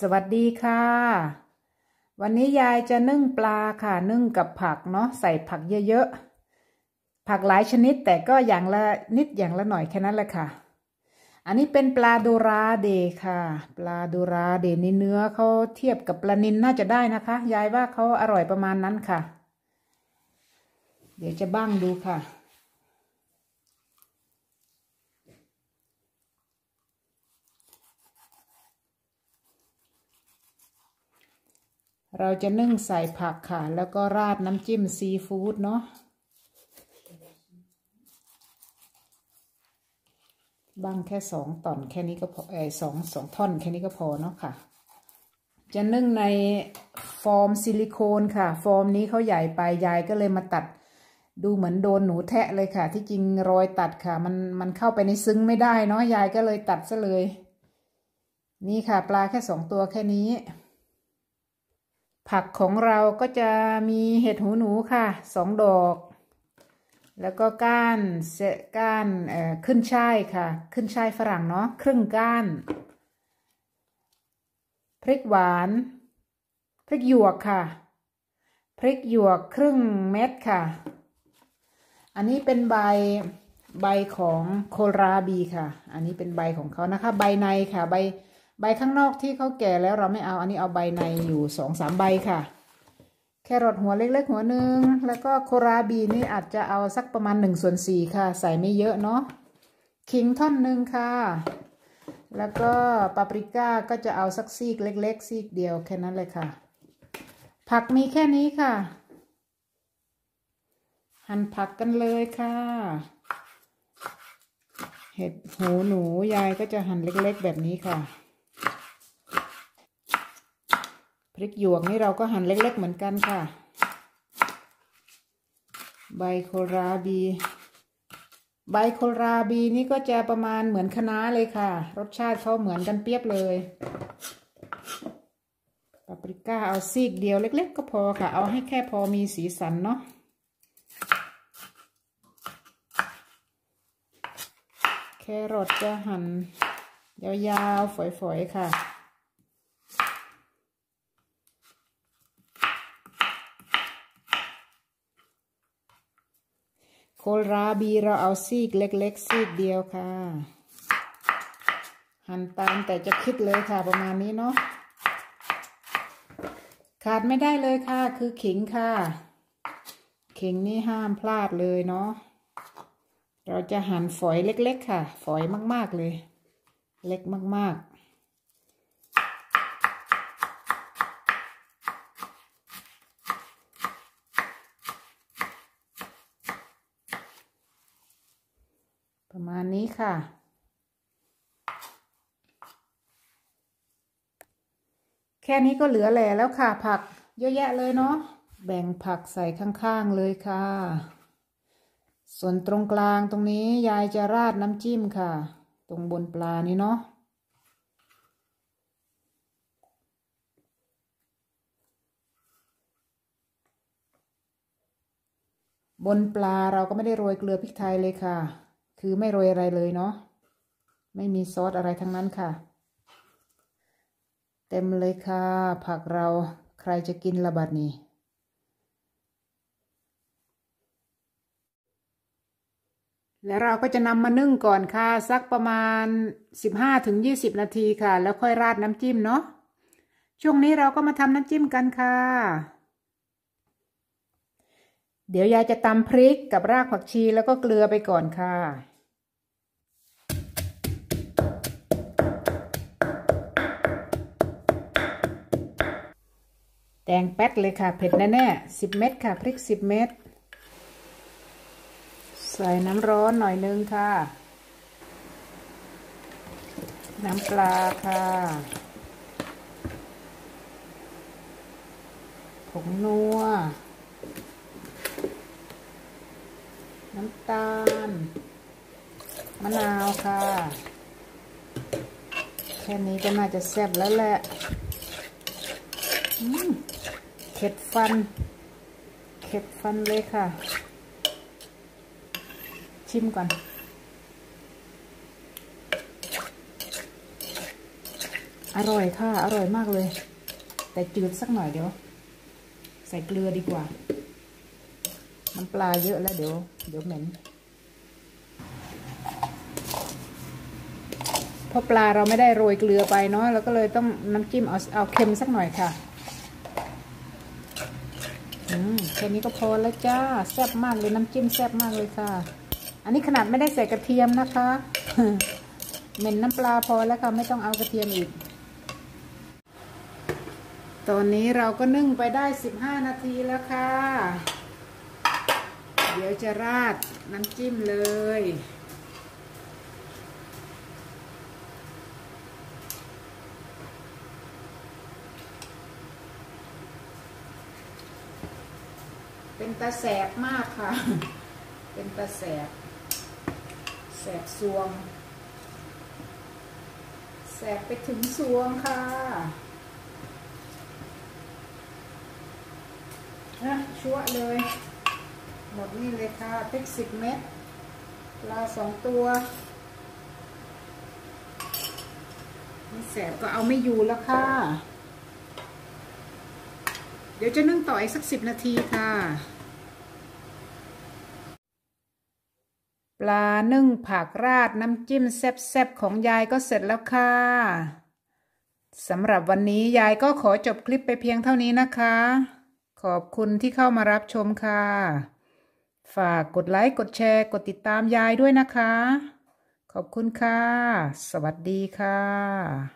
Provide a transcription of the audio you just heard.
สวัสดีค่ะ วันนี้ยายจะนึ่งปลาค่ะ นึ่งกับผักเนาะใส่ผักเยอะๆ ผักหลายชนิดแต่ก็อย่างละนิดอย่างละหน่อยแค่นั้นแหละค่ะ อันนี้เป็นปลาดูราเดค่ะ ปลาดูราเดนี่เนื้อเขาเทียบกับปลานินน่าจะได้นะคะ ยายว่าเขาอร่อยประมาณนั้นค่ะ เดี๋ยวจะบ้างดูค่ะ เราจะนึ่งใส่ผักค่ะ แล้วก็ราดน้ำจิ้มซีฟู้ดเนาะบ้างแค่สองตอนแค่นี้ก็พอเออสองสองท่อนแค่นี้ก็พอเนาะค่ะ จะนึ่งในฟอร์มซิลิโคนค่ะ ฟอร์มนี้เขาใหญ่ไปยายก็เลยมาตัด ดูเหมือนโดนหนูแทะเลยค่ะ ที่จริงรอยตัดค่ะ มันมันเข้าไปในซึ้งไม่ได้เนาะยายก็เลยตัดซะเลย นี่ค่ะ ปลาแค่สองตัวแค่นี้ ผักของเราก็จะมีเห็ดหูหนูค่ะสองดอก แล้วก็ก้านเสก้านเอ่อขึ้นช่ายค่ะ ขึ้นช่ายฝรั่งเนาะครึ่งก้าน พริกหวาน พริกหยวกค่ะ พริกหยวกครึ่งเม็ดค่ะ อันนี้เป็นใบใบของโคราบีค่ะ อันนี้เป็นใบของเขานะคะ ใบในค่ะ ใบ ใบข้างนอกที่เขาแก่แล้วเราไม่เอาอันนี้เอาใบในอยู่สองสามใบค่ะ แครอทหัวเล็กๆ หัวหนึ่งแล้วก็โคราบีนี่อาจจะเอาสักประมาณหนึ่งส่วนสี่ค่ะ ใส่ไม่เยอะเนาะขิงท่อนหนึ่งค่ะ แล้วก็ปาปริก้าก็จะเอาสักซีกเล็ก ๆ ซีกเดียวแค่นั้นเลยค่ะ ผักมีแค่นี้ค่ะ หั่นผักกันเลยค่ะเห็ดหูหนูยายก็จะหั่นเล็กๆแบบนี้ค่ะ พริกหยวกนี่เราก็หั่นเล็ก ๆ เหมือนกันค่ะ ใบโคราบี ใบโคราบีนี่ก็จะประมาณเหมือนคะน้าเลยค่ะ รสชาติเขาเหมือนกันเปียบเลยปาปริก้าเอาซีกเดียวเล็ก ๆ ก็พอค่ะ เอาให้แค่พอมีสีสันเนาะแครอทจะหั่นยาวๆฝอยๆค่ะ โคลราบีเราเอาซีกเล็ก ๆ ซีกเดียวค่ะ หั่นตามแต่จะคิดเลยค่ะประมาณนี้เนาะขาดไม่ได้เลยค่ะ คือขิงค่ะ ขิงนี่ห้ามพลาดเลยเนาะเราจะหั่นฝอยเล็ก ๆ ค่ะ ฝอยมาก ๆเลย เล็กมาก ๆ ประมาณนี้ค่ะ แค่นี้ก็เหลือแหล่แล้วค่ะ ผักเยอะแยะเลยเนาะแบ่งผักใส่ข้างๆเลยค่ะ ส่วนตรงกลางตรงนี้ยายจะราดน้ำจิ้มค่ะ ตรงบนปลานี้เนาะบนปลาเราก็ไม่ได้โรยเกลือพริกไทยเลยค่ะ คือไม่โรยอะไรเลยเนาะไม่มีซอสอะไรทั้งนั้นค่ะ เต็มเลยค่ะ ผักเราใครจะกินระบาดนี้ แล้วเราก็จะนำมานึ่งก่อนค่ะ สักประมาณ 15-20 นาทีค่ะ แล้วค่อยราดน้ำจิ้มเนาะช่วงนี้เราก็มาทำน้ำจิ้มกันค่ะ เดี๋ยวยายจะตำพริกกับรากผักชีแล้วก็เกลือไปก่อนค่ะแตงแป๊ดเลยค่ะ เผ็ดแน่ๆสิบเม็ดค่ะ พริกสิบเม็ด ใส่น้ำร้อนหน่อยนึงค่ะ น้ำปลาค่ะผงนัว น้ำตาล มะนาวค่ะ แค่นี้ก็น่าจะแซ่บแล้วแหละเข็ดฟัน เข็ดฟันเลยค่ะ ชิมก่อนอร่อยค่ะ อร่อยมากเลย แต่จืดสักหน่อยเดี๋ยว ใส่เกลือดีกว่า น้ำปลาเยอะแล้วเดี๋ยว เดี๋ยวเหม็นเพราะปลาเราไม่ได้โรยเกลือไปเนาะเราก็เลยต้องน้ำจิ้มเอาเอาเค็มสักหน่อยค่ะอืมแค่นี้ก็พอแล้วจ้าแซ่บมากเลยน้ำจิ้มแซ่บมากเลยค่ะ อันนี้ขนาดไม่ได้ใส่กระเทียมนะคะเหม็นน้ำปลาพอแล้วค่ะไม่ต้องเอากระเทียมอีก ตอนนี้เราก็นึ่งไปได้ 15 นาทีแล้วค่ะ เดี๋ยวจะราดน้ำจิ้มเลย เป็นตาแสบมากค่ะ เป็นตาแสบ แสบซวง แสบไปถึงซวงค่ะนะชั่วเลย หมดนี่เลยค่ะพริกสิบเม็ดปลาสองตัวนี่แสบก็เอาไม่อยู่แล้วค่ะ เดี๋ยวจะนึ่งต่ออีกสักสิบนาทีค่ะ ปลานึ่งผักราดน้ำจิ้มแซ่บๆของยายก็เสร็จแล้วค่ะสำหรับวันนี้ยายก็ขอจบคลิปไปเพียงเท่านี้นะคะ ขอบคุณที่เข้ามารับชมค่ะ ฝากกดไลค์ กดแชร์ กดติดตามยายด้วยนะคะ ขอบคุณค่ะ สวัสดีค่ะ